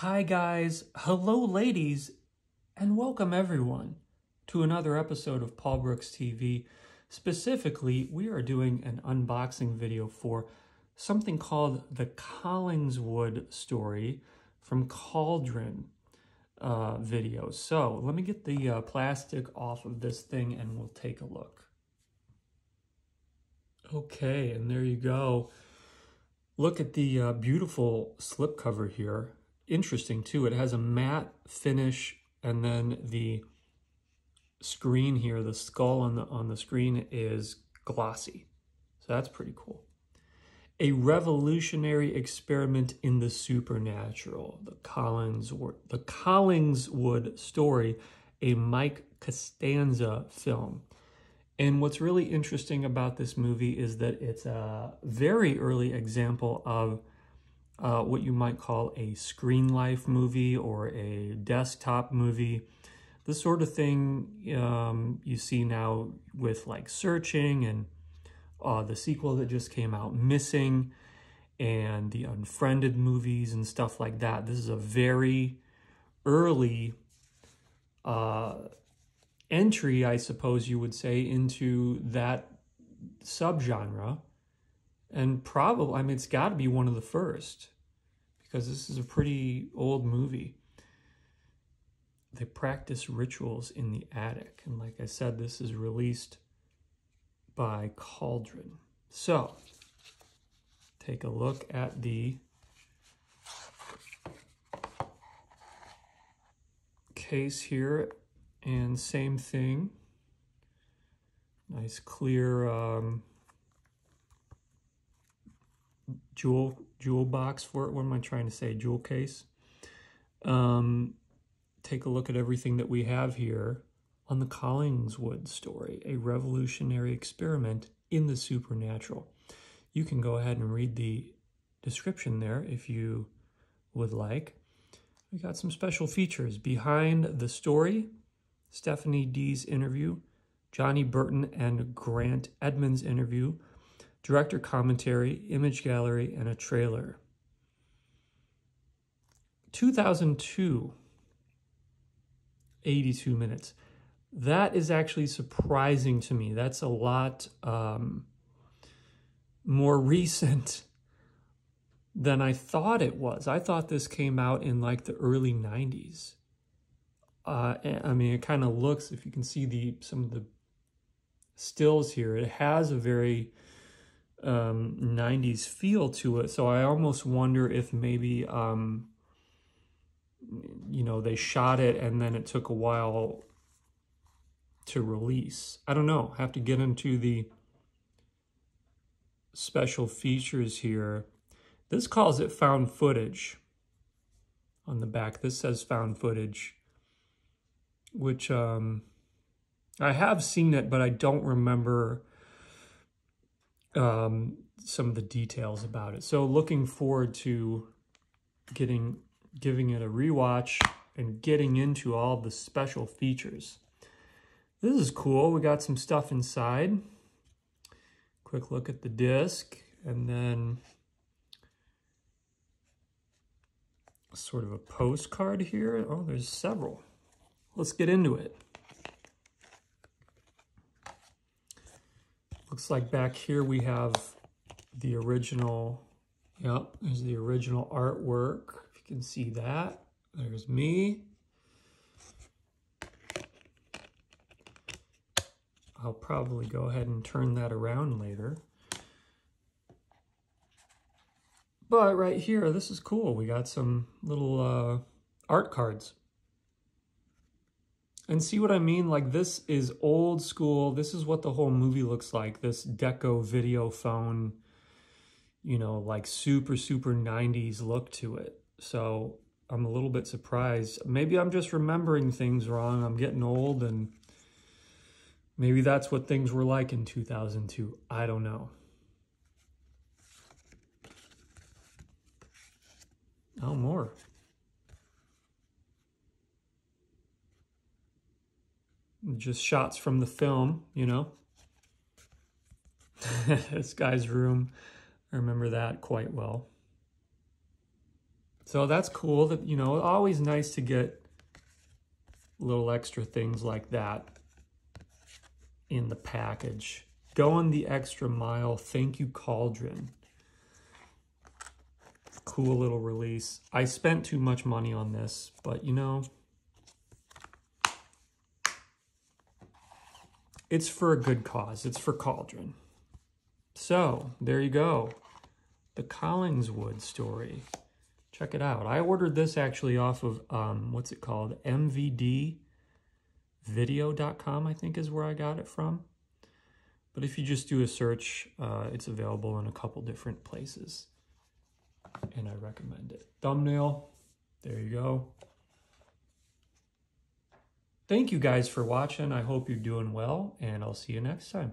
Hi, guys. Hello, ladies. And welcome, everyone, to another episode of Paul Brooks TV. Specifically, we are doing an unboxing video for something called the Collingswood story from Cauldron uh, video. So let me get the uh, plastic off of this thing and we'll take a look. Okay, and there you go. Look at the uh, beautiful slipcover here. Interesting too, it has a matte finish and then the screen here, the skull on the, on the screen is glossy. So that's pretty cool. A revolutionary experiment in the supernatural, the Collingswood, the Collingswood story, a Mike Costanza film. And what's really interesting about this movie is that it's a very early example of uh, what you might call a screen life movie or a desktop movie. The sort of thing um, you see now with like searching and uh, the sequel that just came out, Missing, and the Unfriended movies and stuff like that. This is a very early uh, entry, I suppose you would say, into that subgenre. And probably, I mean, it's got to be one of the first because this is a pretty old movie. They practice rituals in the attic. And like I said, this is released by Cauldron. So, take a look at the case here and same thing. Nice clear um, jewel jewel box for it. What am I trying to say? Jewel case. Um, take a look at everything that we have here on the Collingswood story, a revolutionary experiment in the supernatural. You can go ahead and read the description there if you would like. We got some special features behind the story, Stephanie Dees interview, Johnny Burton and Grant Edmonds interview, director commentary, image gallery, and a trailer. 2002, 82 minutes. That is actually surprising to me. That's a lot um, more recent than I thought it was. I thought this came out in like the early 90s. Uh, I mean, it kind of looks, if you can see the some of the stills here, it has a very um, 90s feel to it. So I almost wonder if maybe, um, you know, they shot it and then it took a while to release. I don't know. Have to get into the special features here. This calls it found footage on the back. This says found footage, which um, I have seen it, but I don't remember um, some of the details about it. So looking forward to getting giving it a rewatch and getting into all the special features. This is cool. We got some stuff inside. Quick look at the disc and then sort of a postcard here. Oh, there's several. Let's get into it. Looks like back here we have the original, yep, there's the original artwork. If you can see that, there's me. I'll probably go ahead and turn that around later. But right here, this is cool. We got some little uh, art cards. And see what I mean? Like this is old school. This is what the whole movie looks like. This deco video phone, you know, like super, super 90s look to it. So I'm a little bit surprised. Maybe I'm just remembering things wrong. I'm getting old and maybe that's what things were like in 2002. I don't know. Oh, more. Just shots from the film, you know. this guy's room, I remember that quite well. So that's cool that, you know, always nice to get little extra things like that in the package. Going the extra mile. Thank you, Cauldron. Cool little release. I spent too much money on this, but you know, it's for a good cause. It's for Cauldron. So there you go. The Collingswood story. Check it out. I ordered this actually off of, um, what's it called? MVDvideo.com, I think is where I got it from. But if you just do a search, uh, it's available in a couple different places. And I recommend it. Thumbnail, there you go. Thank you guys for watching. I hope you're doing well, and I'll see you next time.